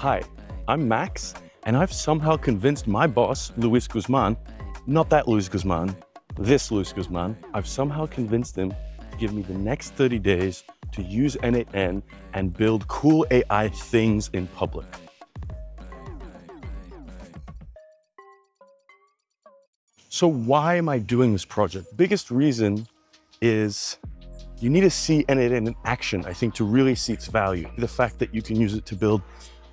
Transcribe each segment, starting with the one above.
Hi, I'm Max, and I've somehow convinced my boss, Luis Guzman, not that Luis Guzman, this Luis Guzman, I've somehow convinced him to give me the next 30 days to use N8N and build cool AI things in public. So why am I doing this project? Biggest reason is you need to see N8N in action, I think, to really see its value. The fact that you can use it to build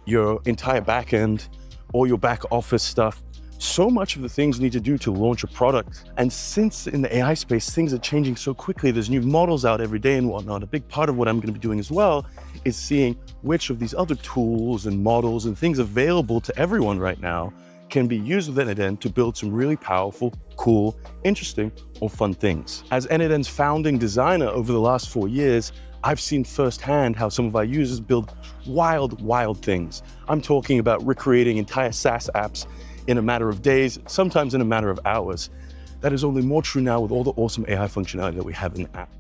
your entire backend or your back office stuff. So much of the things you need to do to launch a product. And since in the AI space, things are changing so quickly, there's new models out every day and whatnot. A big part of what I'm going to be doing as well is seeing which of these other tools and models and things available to everyone right now can be used with N8N to build some really powerful, cool, interesting, or fun things. As N8N's founding designer over the last four years, I've seen firsthand how some of our users build wild, wild things. I'm talking about recreating entire SaaS apps in a matter of days, sometimes in a matter of hours. That is only more true now with all the awesome AI functionality that we have in the app.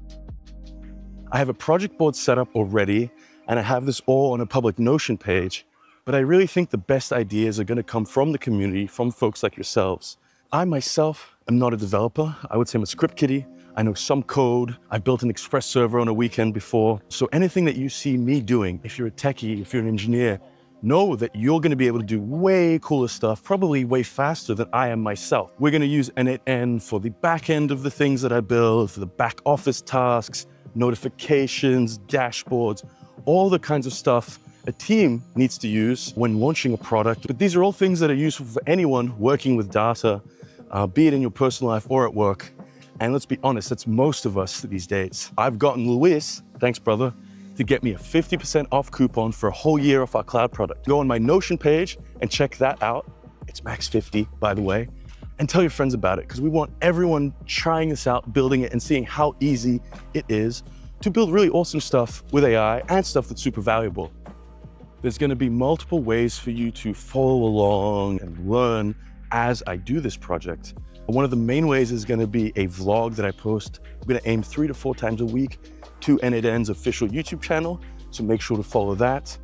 I have a project board set up already, and I have this all on a public Notion page, but I really think the best ideas are going to come from the community, from folks like yourselves. I myself am not a developer. I would say I'm a script kiddie. I know some code. I built an Express server on a weekend before. So anything that you see me doing, if you're a techie, if you're an engineer, know that you're going to be able to do way cooler stuff, probably way faster than I am myself. We're going to use N8N for the back end of the things that I build, for the back office tasks, notifications, dashboards, all the kinds of stuff a team needs to use when launching a product. But these are all things that are useful for anyone working with data, uh, be it in your personal life or at work. And let's be honest, that's most of us these days. I've gotten Luis, thanks brother, to get me a 50% off coupon for a whole year of our cloud product. Go on my Notion page and check that out. It's max 50, by the way, and tell your friends about it because we want everyone trying this out, building it, and seeing how easy it is to build really awesome stuff with AI and stuff that's super valuable. There's going to be multiple ways for you to follow along and learn as I do this project. One of the main ways is going to be a vlog that I post. I'm going to aim three to four times a week to N8N's official YouTube channel, so make sure to follow that.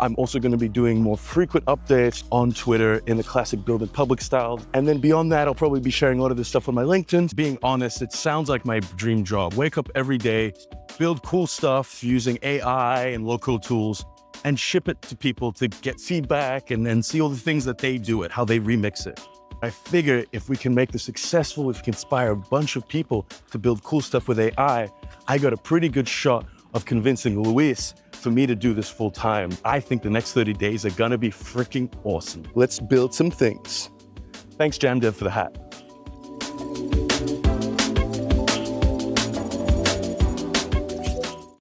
I'm also going to be doing more frequent updates on Twitter in the classic build in public style. And then beyond that, I'll probably be sharing a lot of this stuff on my LinkedIn. Being honest, it sounds like my dream job. Wake up every day, build cool stuff using AI and local tools, and ship it to people to get feedback and then see all the things that they do it, how they remix it. I figure if we can make this successful, if we can inspire a bunch of people to build cool stuff with AI, I got a pretty good shot of convincing Luis for me to do this full time. I think the next 30 days are gonna be freaking awesome. Let's build some things. Thanks, JamDev, for the hat.